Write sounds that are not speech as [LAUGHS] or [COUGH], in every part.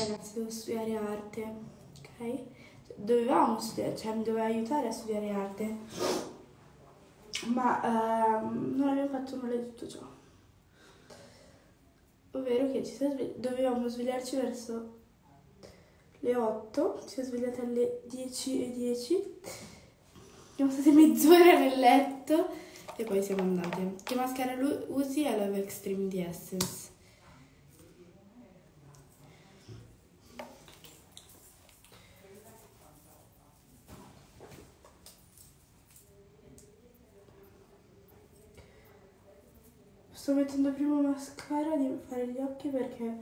Ragazzi, devo studiare arte, ok? Dovevamo studiare, cioè mi doveva aiutare a studiare arte, ma ehm, non abbiamo fatto nulla di tutto ciò. Ovvero che svegli- dovevamo svegliarci verso le 8, ci siamo svegliate alle 10 e 10, siamo state mezz'ora nel letto e poi siamo andate. Che mascara usi? È Love Extreme di Essence. Sto mettendo prima mascara di fare gli occhi perché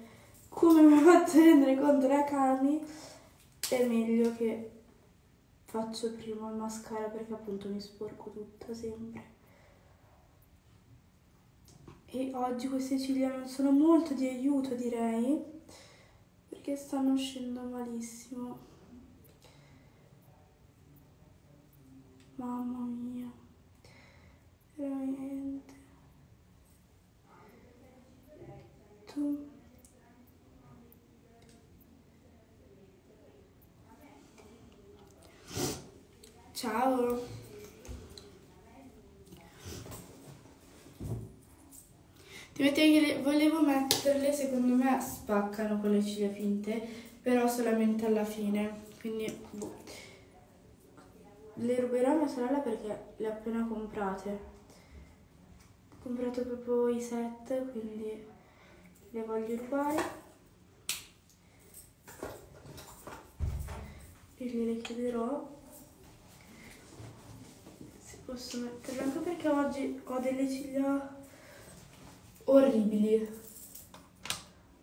come mi fatto rendere conto la Cami è meglio che faccio prima il mascara perché appunto mi sporco tutta sempre. E oggi queste ciglia non sono molto di aiuto direi perché stanno uscendo malissimo. Mamma mia, veramente. Tu. Ciao. Ti le... Volevo metterle, secondo me spaccano con le ciglia finte, però solamente alla fine. Quindi, boh. Le ruberò a mia sorella perché le ho appena comprate. Ho comprato proprio i set, quindi le voglio rubare. E gliele chiederò se posso metterle anche perché oggi ho delle ciglia orribili.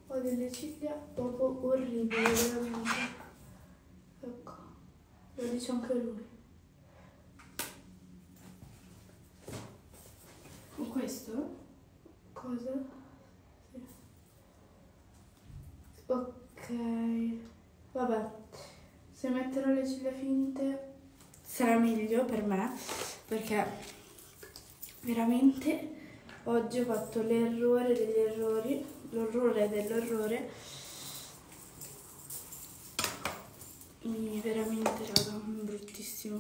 Ho delle ciglia proprio orribili, veramente. Ecco, lo dice anche lui. Con questo? Cosa? Sì. Ok, vabbè, se metterò le ciglia finte sarà meglio per me perché veramente oggi ho fatto l'errore degli errori, l'orrore dell'orrore. Mi veramente raga, bruttissimo.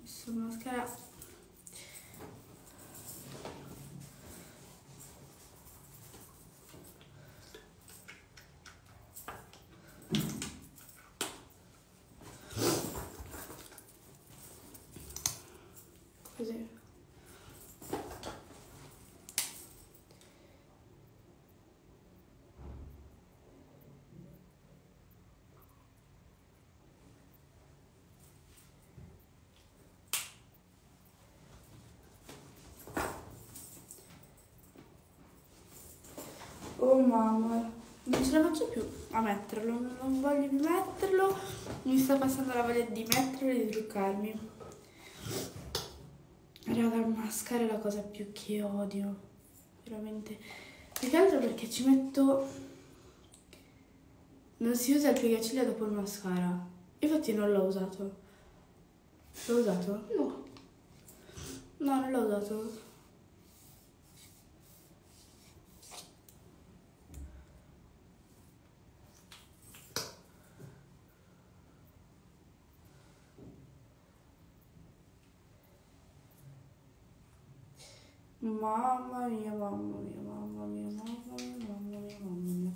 Messo mascara così. Oh mamma, non ce la faccio più a metterlo, non voglio più metterlo, mi sta passando la voglia di metterlo e di truccarmi. Raga, il mascara è la cosa più che odio, veramente. Più che altro perché ci metto... Non si usa il piegaciglia dopo il mascara. Infatti non l'ho usato. L'ho usato? No. No, non l'ho usato. Mamma mia, mamma mia, mamma mia, mamma mia, mamma mia, mamma mia.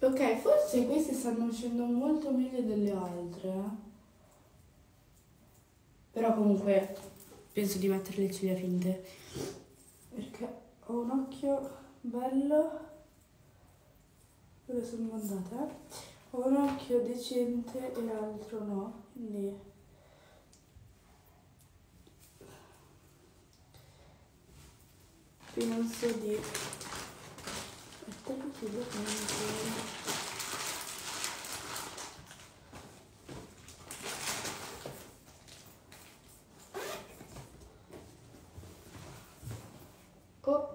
Ok, forse queste stanno uscendo molto meglio delle altre. eh. Però comunque penso di mettere le ciglia finte. Perché ho un occhio bello. Dove sono andata? Ho un occhio decente e l'altro no. Quindi. Penso di mettere le ciglia finte.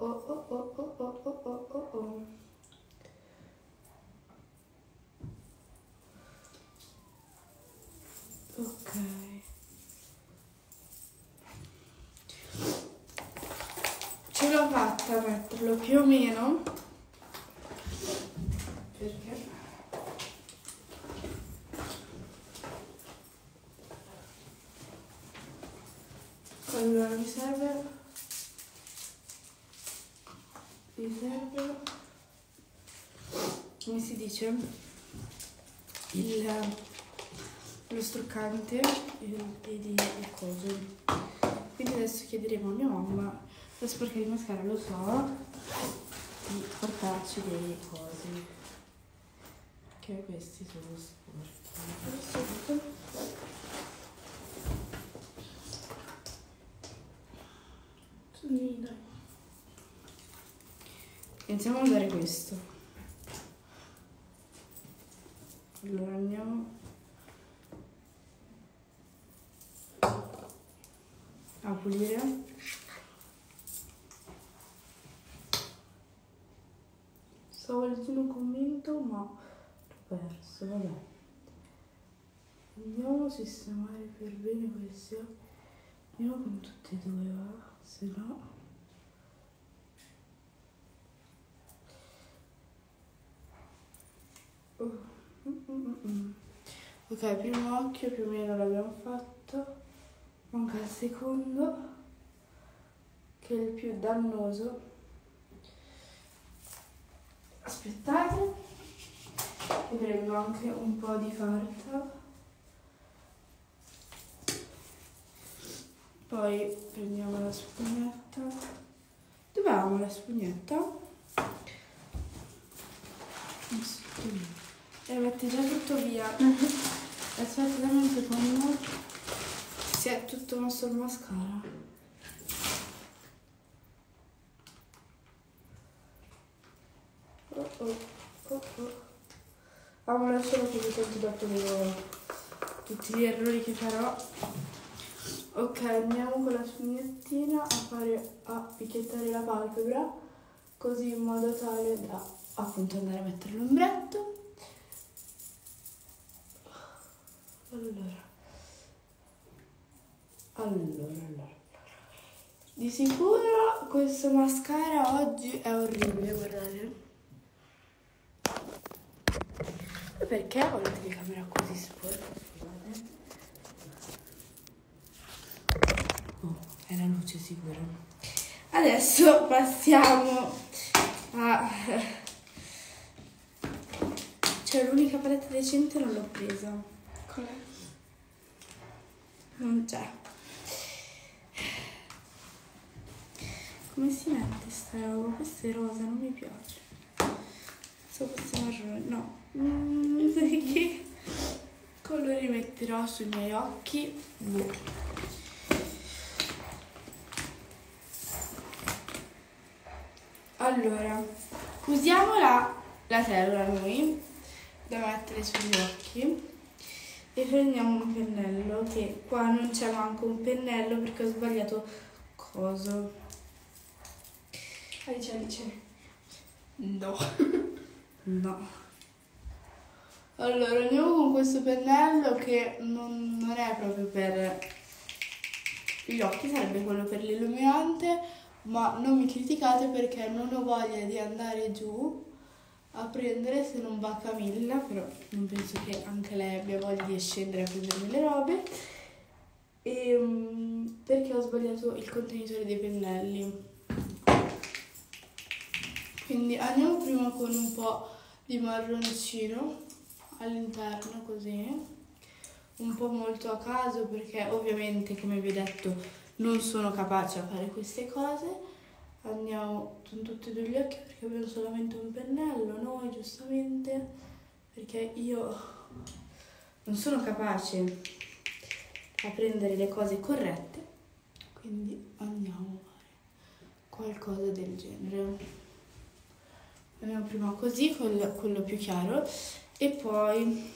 Oh oh oh oh oh oh oh oh oh. Ok. Ce l'ho fatta a metterlo più o meno. Perché? Allora mi serve mi serve dice il lo struccante e, il coso quindi adesso chiederemo a mia mamma lo sporca di mascara lo so di portarci dei cosi che questi sono sporchi Sonnina. Iniziamo a usare questo. Allora andiamo a pulire. Stavo leggendo un commento ma l'ho perso, vabbè. Andiamo a sistemare per bene questi occhi. Andiamo con tutti e due, va? Se no... Uh, mm, mm, mm. Ok, primo occhio più o meno l'abbiamo fatto. Manca il secondo, che è il più dannoso. Aspettate, e prendo anche un po' di carta. Poi prendiamo la spugnetta. Avevamo la spugnetta? E metti già tutto via. Aspetta, dammi un secondo. Si è tutto mosso il mascara. Oh oh, oh oh. Ah, ma lascialo così tanto dopo vedo tutti gli errori che farò. Ok, andiamo con la spugnettina a fare a picchiettare la palpebra così in modo tale da appunto andare a mettere l'ombretto. Allora. Allora, allora. Di sicuro questo mascara oggi è orribile, guardate. Perché ho la telecamera così sporca? Oh, è la luce sicuro. Adesso passiamo a... Cioè l'unica paletta decente non l'ho presa. Qual è? Non c'è. Come si mette sta roba? Questa è rosa, non mi piace. So questo è marrone, no. Mm, [LAUGHS] che colori metterò sui miei occhi? Boh. Allora, usiamo la, la terra noi da mettere sugli occhi e prendiamo un pennello che qua non c'è manco un pennello perché ho sbagliato coso. Alice, Alice. No. no. Allora, andiamo con questo pennello che non, non è proprio per gli occhi, sarebbe quello per l'illuminante, ma non mi criticate perché non ho voglia di andare giù a prendere se non va Camilla, però non penso che anche lei abbia voglia di scendere a prendermi le robe. E, mm, perché ho sbagliato il contenitore dei pennelli. Quindi andiamo prima con un po' di marroncino all'interno così, un po' molto a caso perché ovviamente come vi ho detto non sono capace a fare queste cose. Andiamo con tutti e due gli occhi perché abbiamo solamente un pennello, noi giustamente, perché io non sono capace a prendere le cose corrette, quindi andiamo a fare qualcosa del genere. Andiamo prima così con quello più chiaro e poi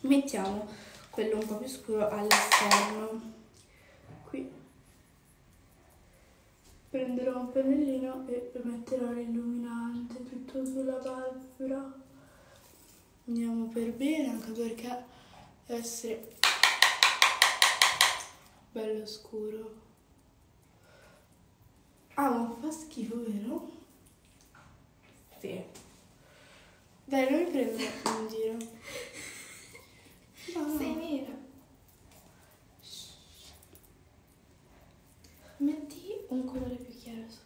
mettiamo quello un po' più scuro all'esterno qui prenderò un pennellino e metterò l'illuminante tutto sulla palpebra. Andiamo per bene anche perché deve essere bello scuro. Ah, ma fa schifo, vero? Sì. Dai, non mi prendo in giro. No. Sei nera. Metti un colore più chiaro sopra.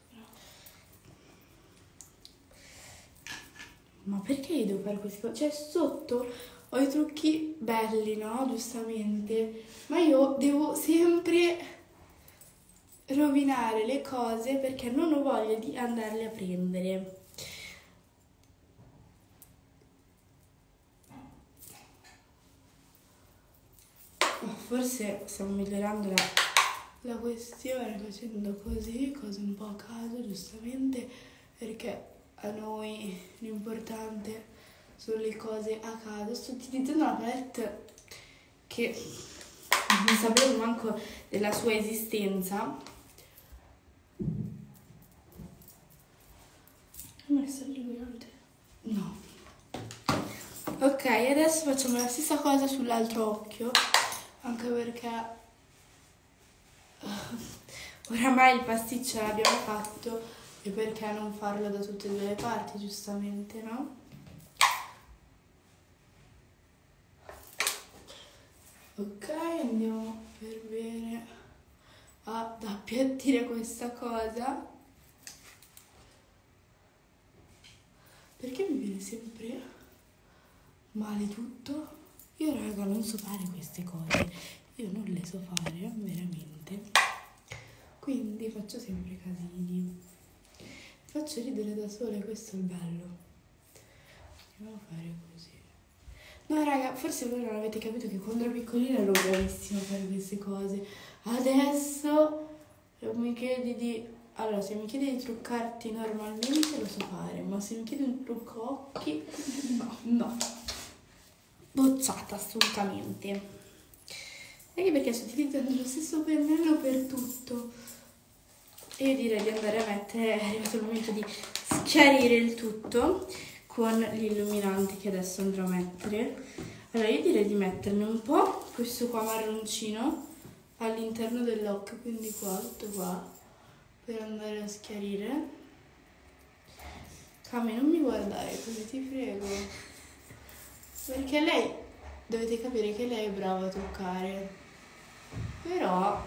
Ma perché devo fare queste cose? Cioè, sotto ho i trucchi belli, no? Giustamente. Ma io devo sempre rovinare le cose perché non ho voglia di andarle a prendere. Oh, Forse stiamo migliorando la, la questione facendo così, cose un po' a caso, giustamente, perché a noi l'importante sono le cose a caso. Sto utilizzando una palette che non sapevo manco della sua esistenza. Ho messo l'illuminante. No. Ok, adesso facciamo la stessa cosa sull'altro occhio, anche perché [LAUGHS] oramai il pasticcio l'abbiamo fatto e perché non farlo da tutte e due le parti, giustamente, no? Ok, andiamo per bene ad appiattire questa cosa. Perché mi viene sempre male tutto? Io raga non so fare queste cose, io non le so fare veramente. Faccio sempre casini. Faccio ridere da sola e questo è il bello. Andiamo a fare così. No raga, forse voi non avete capito che quando ero piccolina ero bravissima a fare queste cose. Adesso mi chiedi di allora, se mi chiedi di truccarti normalmente lo so fare, ma se mi chiedi un trucco occhi, no, no. Bocciata assolutamente. Anche perché sto utilizzando lo stesso pennello per tutto. E io direi di andare a mettere, è arrivato il momento di schiarire il tutto con l'illuminante che adesso andrò a mettere. Allora, io direi di metterne un po', questo qua marroncino, all'interno dell'occhio, quindi qua, tutto qua per andare a schiarire. Cami, non mi guardare così, ti prego. Perché lei, dovete capire che lei è brava a truccare. Però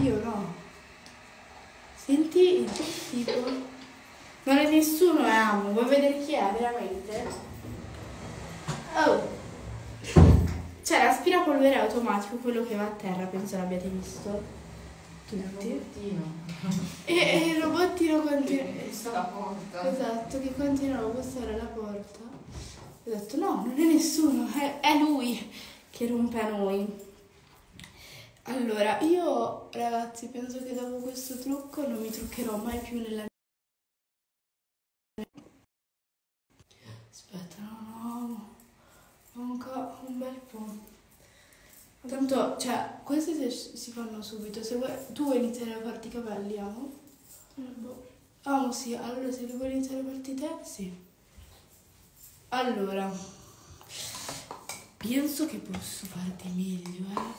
io no. Senti il tipo. Non è nessuno, è amo. Vuoi vedere chi è veramente? Oh. C'è l'aspirapolvere automatico, quello che va a terra, penso l'abbiate visto tutti. E, e il robottino continua. la porta. Esatto, che continua a bussare alla porta. Ho detto no, non è nessuno, è, è lui che rompe a noi. Allora, io ragazzi penso che dopo questo trucco non mi truccherò mai più nella Aspetta, no, no, manca un bel po'. Tanto, cioè, queste si, si fanno subito. Se vuoi, tu vuoi iniziare a farti i capelli, amo? boh. Amo sì, allora se vuoi iniziare a farti te, sì. Allora, penso che posso farti meglio, eh.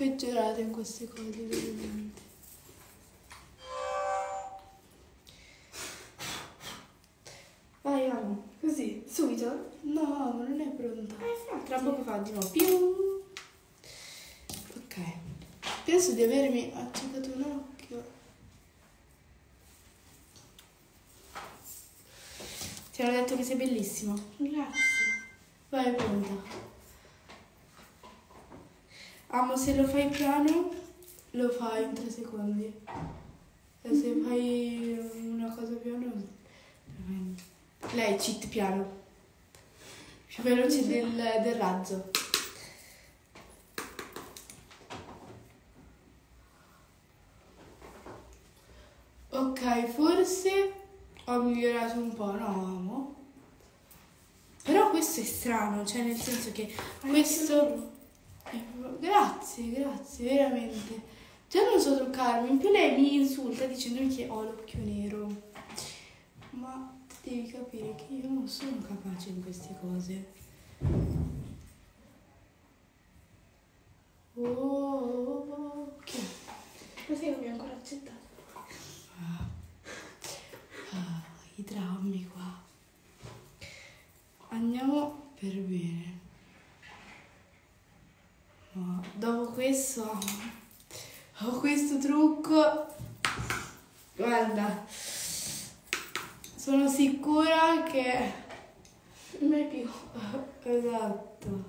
Peggiorata in queste cose, veramente. Vai, amo. Così, subito? No, ma non è pronta. Infatti. Tra poco fa di nuovo. Pium. Ok. Penso di avermi accecato un occhio. Ti hanno detto che sei bellissimo. Grazie. Vai, pronta. Amo, se lo fai piano, lo fai in tre secondi. E se fai una cosa piano, lei cheat piano. Più veloce del, del razzo. Ok, forse ho migliorato un po', no, amo. Però questo è strano, cioè nel senso che questo... Grazie, grazie, veramente. Già non so truccarmi, in più lei mi insulta dicendomi che ho l'occhio nero. Ma devi capire che io non sono capace in queste cose. Oh, ok. Così non mi ha ancora accettato. Ah, I drammi qua. Andiamo per bene. Ma dopo questo ho questo trucco. Guarda, sono sicura che Mai più. Esatto.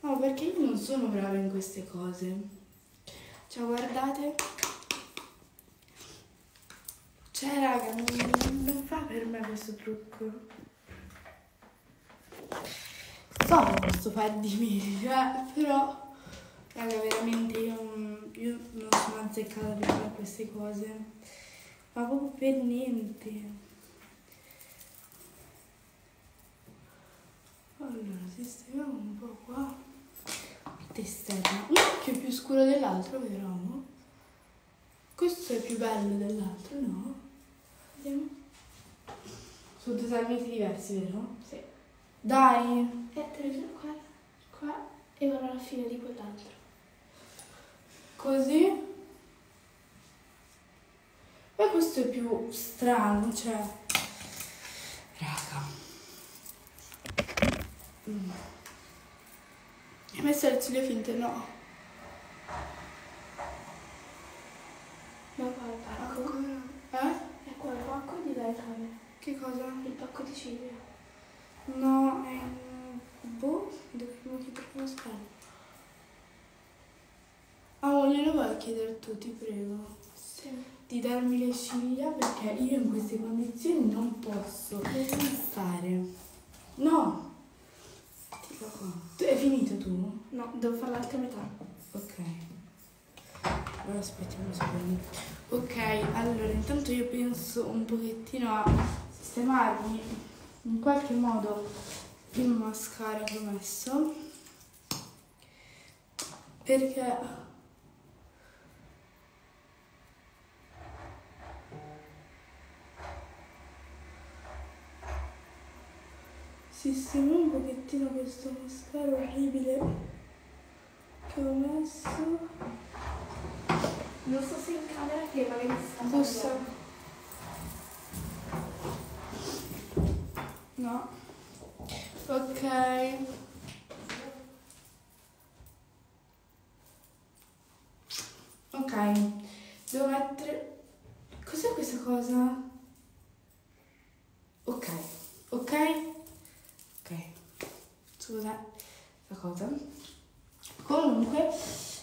No, perché io non sono brava in queste cose. Cioè, guardate. Cioè, raga, non, non fa per me questo trucco. So posso fare di meglio, eh, però, raga, veramente io, non- io non sono azzeccata per fare queste cose. Ma proprio per niente. Allora, sistemiamo un po' qua. Parte esterna. Un occhio è più scuro dell'altro, vero? no? Questo è più bello dell'altro, no? Vediamo. Sono totalmente diversi, vero? Sì. Dai! E telefono qua, qua e ora alla fine di quell'altro. Così. E questo è più strano, cioè... Raga. Mm. Hai messo le ciglia finte? No. Ma qua il pacco. Ancora? Eh? E qua il pacco di Gaetano. Che cosa? Il pacco di Silvia. No, è... Boh, dovremmo chiedere lo schermo. Ah, glielo vuoi chiedere tu, ti prego? Sì. Di darmi le ciglia perché io in queste condizioni non posso stare. No! Tipo qua. Tu, hai finito tu? No, devo fare l'altra metà. Ok. Allora aspettiamo un secondo. Ok, allora intanto io penso un pochettino a sistemarmi in qualche modo il mascara che ho messo. Perché sistemo un pochettino questo mascara orribile che ho messo. Non so se in camera che magari sta guardando. No. Ok. Ok. Devo mettere... Cos'è questa cosa? Ok. Ok. Ok. Scusa. La cosa. Comunque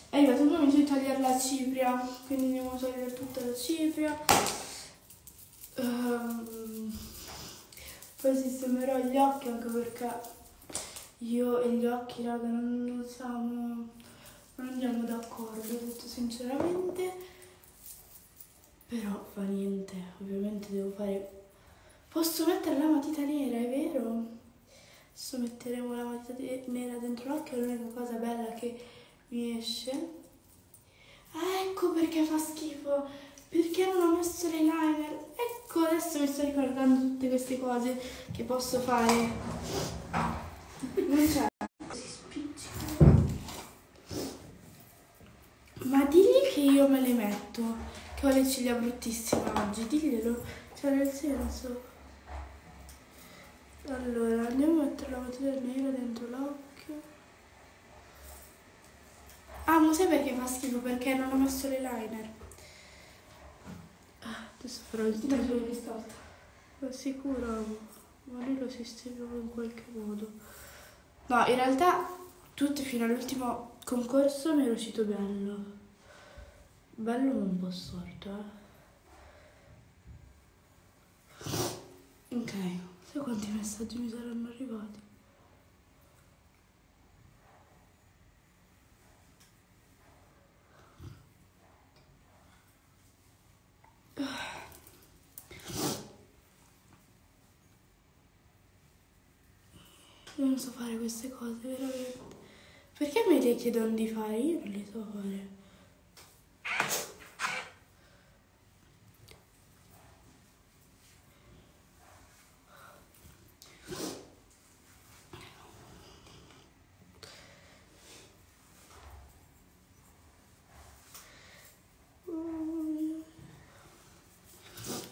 è arrivato il momento di togliere la cipria. Quindi andiamo a togliere tutta la cipria. Ehm, poi sistemerò gli occhi anche perché io e gli occhi, raga, non, non siamo. non andiamo d'accordo, detto sinceramente. Però fa niente, ovviamente devo fare. Posso mettere la matita nera, è vero? Adesso metteremo la matita nera dentro l'occhio, è l'unica cosa bella che mi esce. Ah, ecco perché fa schifo! Perché non ho messo l'eyeliner? Ecco, adesso mi sto ricordando tutte queste cose che posso fare. Non c'è. Ma digli che io me le metto, che ho le ciglia bruttissime oggi, diglielo. C'è nel senso. Allora, andiamo a mettere la matita nera dentro l'occhio. Ah, ma sai perché fa schifo? Perché non ho messo l'eyeliner. Ah, adesso farò il dove questa volta? Ma sicuro, ma lui lo sistemiamo in qualche modo. No, in realtà tutte fino all'ultimo concorso mi era uscito bello. Bello ma un po' storto, eh. Ok, sai quanti messaggi mi saranno arrivati? Non so fare queste cose, veramente. Perché me li chiedono di fare? Io non li so fare.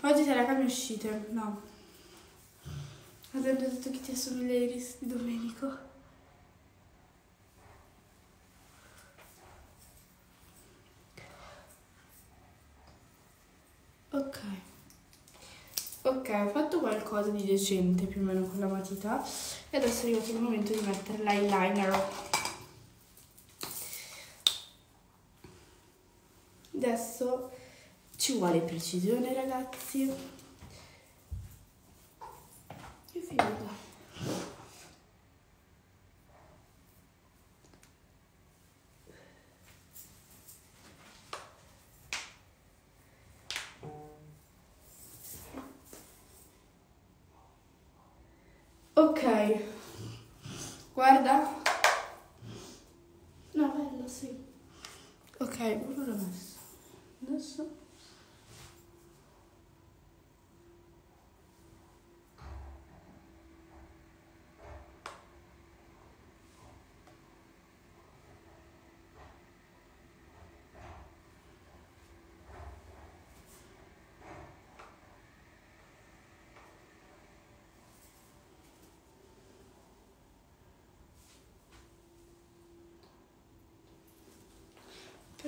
Oggi te la cambio uscite? No. Sempre detto che ti assomiglia Iris di Domenico. Ok. Ok, ho fatto qualcosa di decente più o meno con la matita e adesso è arrivato il momento di mettere l'eyeliner. Adesso ci vuole precisione ragazzi. Ok, guarda. No, bello, sì. Ok, ora l'ho messo. Adesso.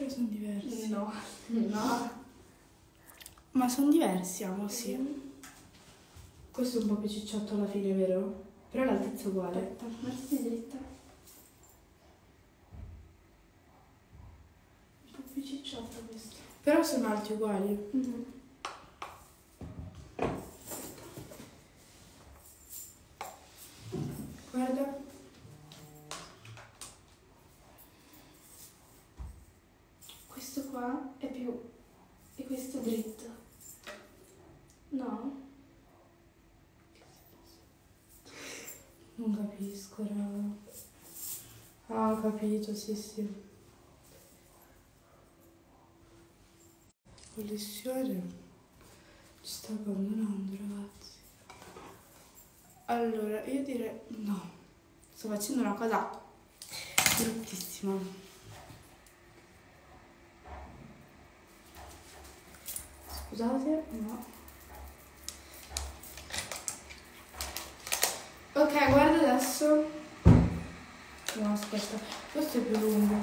Sono diversi. No, no. Ma sono diversi, amo, sì. Questo è un po' più cicciotto alla fine, vero? Però l'altezza è uguale. Aspetta, mettiti dritta. Un po' più cicciotta questo. Però sono alti uguali. Mm. Guarda. Questo qua è più... e questo è dritto. No? Non capisco, raga. Ah, ho capito, sì, sì. Connessione ci sta abbandonando, ragazzi. Allora, io direi no. Sto facendo una cosa bruttissima. Scusate, ma... Ok, guarda adesso. No, aspetta, questo è più lungo.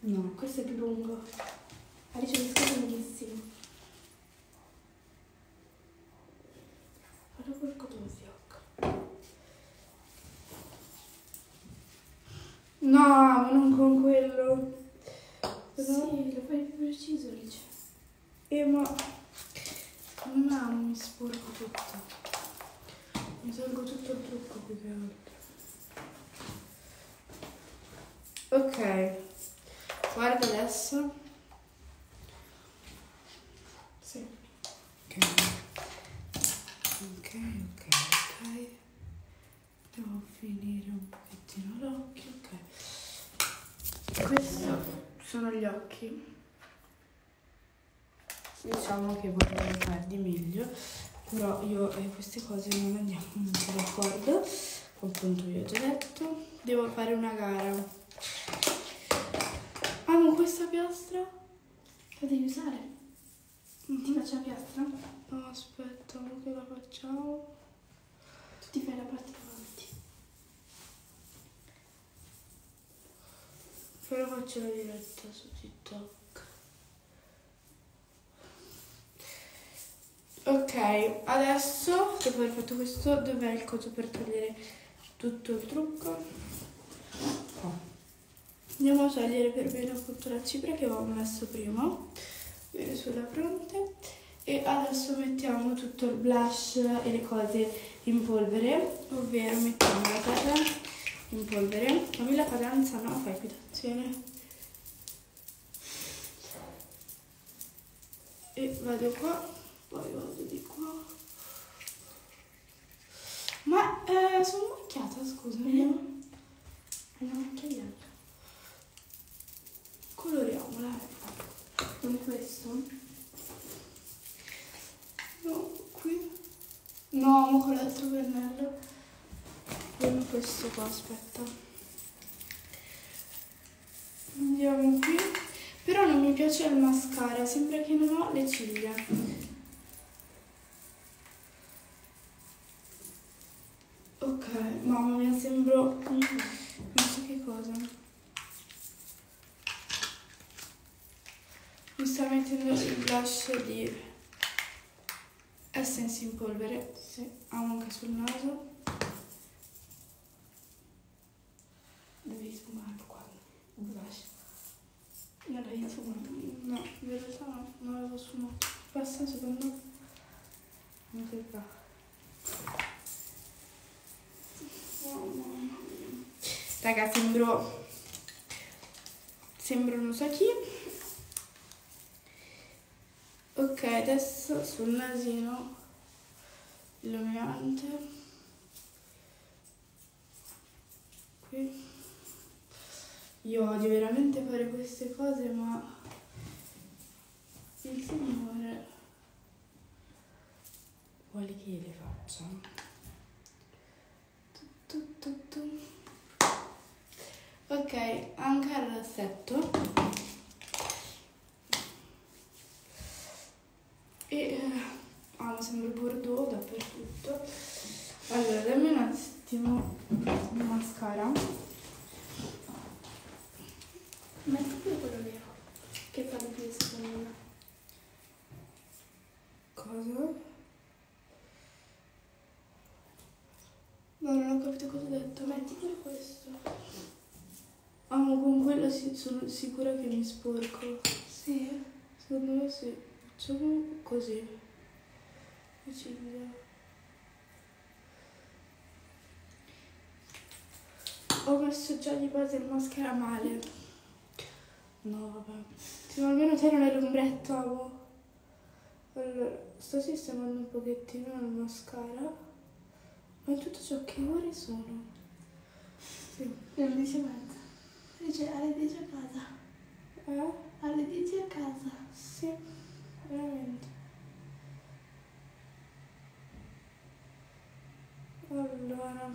No, Questo è più lungo. Alice questo è lunghissimo. Fallo col cotone fiocco. no, non con quello. Sì, lo fai più preciso, Alice. Eh, ma non amo, mi sporco tutto. Mi tolgo tutto il trucco più che altro. Ok, guarda adesso. Sì. Ok, ok, ok, ok. Devo finire un pochettino l'occhio, ok. Questi sono gli occhi. Diciamo che vorrei fare di meglio, però io e queste cose non andiamo molto d'accordo. Appunto vi ho già detto, devo fare una gara. Amo questa piastra? La devi usare? Ti faccio la piastra? No, aspetta, ma che la facciamo? Tu ti fai la parte Però faccio la diretta su TikTok. Ok, adesso dopo aver fatto questo, dov'è il coso per togliere tutto il trucco? Andiamo a togliere per bene appunto la cipria che avevamo messo prima, bene sulla fronte. E adesso mettiamo tutto il blush e le cose in polvere, ovvero mettiamo la cosa in polvere. Fammi la cadenza, no? Fai equitazione. e vado qua, poi vado di qua. Ma eh, sono macchiata, scusami. È una macchiaiata. Coloriamola. eh. Come questo? No, qui. No, con l'altro pennello. Vediamo questo qua, aspetta. Andiamo qui. Però non mi piace il mascara, sembra che non ho le ciglia. Ok, mamma mia, sembro... Non so che cosa. Mi sta mettendo il blush di Essence in polvere. Sì, amo anche sul naso. Devi sfumarlo qua. Non l'hai sfumato? No, in realtà no, non l'avevo sfumato. Passa secondo me. Qua. Mamma mia. Raga, sembro... Sembro non so chi. Ok, adesso sul nasino illuminante. Qui. Io odio veramente fare queste cose, ma il Signore vuole che io le faccia. Tu, tu, tu. Ok, anche al rossetto. E eh, ah, mi sembra bordeaux dappertutto. Allora, dammi un attimo il mascara. Metti più quello nero. Che fa di più secondo me. Cosa? No, non ho capito cosa ho detto. Metti pure questo. Ah, ma con quello si- sono sicura che mi sporco. Sì. Secondo me sì. Facciamo così. Le ciglia. Ho messo già di base il mascara male. No, vabbè. Sì, ma almeno te non è l'ombretto, amo. Allora, sto sistemando un pochettino il mascara. Ma è tutto ciò che ore sono? Sì. Le 11 e mezza. Dice alle 10 a casa. Eh? Alle 10 a casa. Sì, veramente. Allora,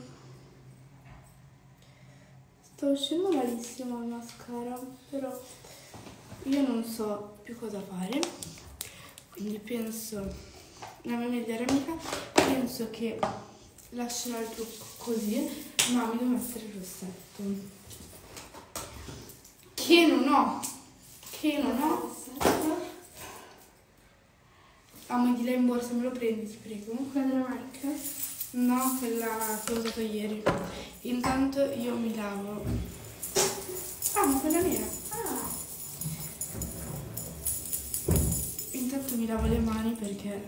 sta uscendo malissimo il mascara, però io non so più cosa fare, quindi penso, la mia migliore amica, penso che lascerò il trucco così, ma mi devo mettere il rossetto. Che non ho, che non ho. Amo di lei in borsa, me lo prendi, ti prego. Quella della marca? No, quella che ho usato ieri. Intanto io mi lavo. Ah, ma quella nera. Ah. Intanto mi lavo le mani perché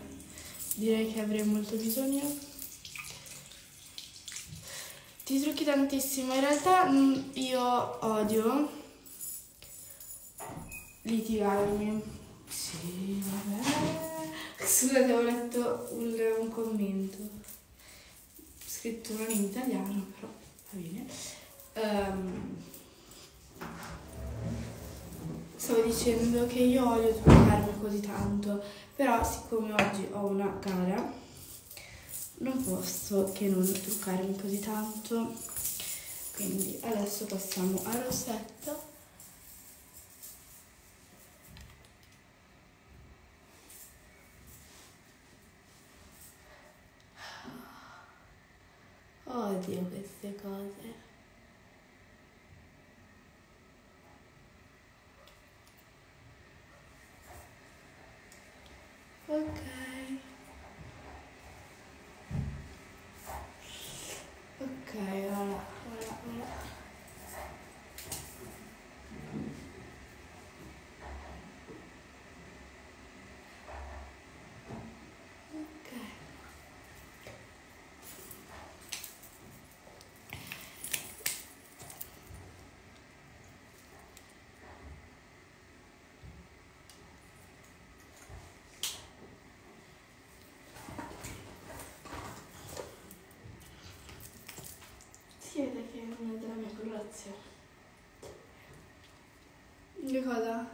direi che avrei molto bisogno. Ti trucchi tantissimo. In realtà mm, io odio litigarmi. Sì, vabbè. [LAUGHS] Scusate, ho letto un, un commento scritto non in italiano, però va bene. Ehm, stavo dicendo che io odio truccarmi così tanto, però siccome oggi ho una gara, non posso che non truccarmi così tanto. Quindi adesso passiamo al rossetto. Odio queste cose. Ok. Ok, voilà, voilà, voilà. Ok. Grazie. Che cosa?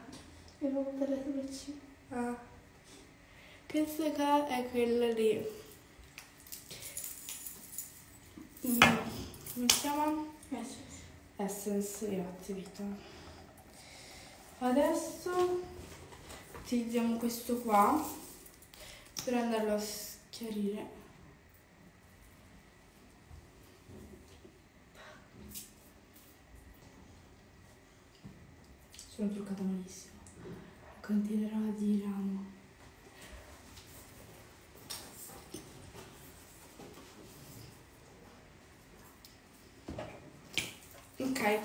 Proprio per le sopracciglia. Ah. Questa qua è quella di... Mm, Come si chiama? Grazie. Essence di attività. Adesso utilizziamo questo qua per andarlo a schiarire. Sono truccata malissimo. Continuerò a dire amo. Ok.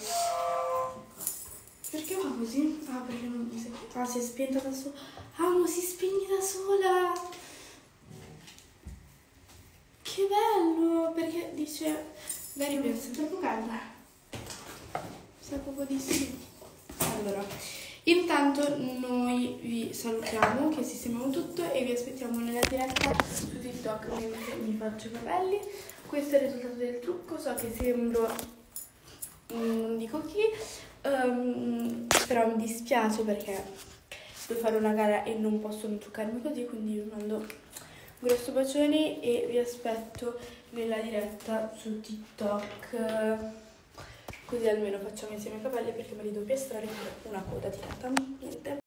Perché fa così? Ah, perché non mi si è... Ah, si è spenta da sola. Amo, si spegne da sola. Che bello! Perché dice... Magari pensa... Troppo calda. Sa proprio di sì. Allora, intanto noi vi salutiamo che sistemiamo tutto e vi aspettiamo nella diretta su TikTok mentre mi faccio i capelli. Questo è il risultato del trucco, so che sembro non dico chi, ehm, però mi dispiace perché devo fare una gara e non posso non truccarmi così, quindi vi mando un grosso bacione e vi aspetto nella diretta su TikTok. Così almeno facciamo insieme i capelli perché me li devo piastrare con una coda tirata. Niente.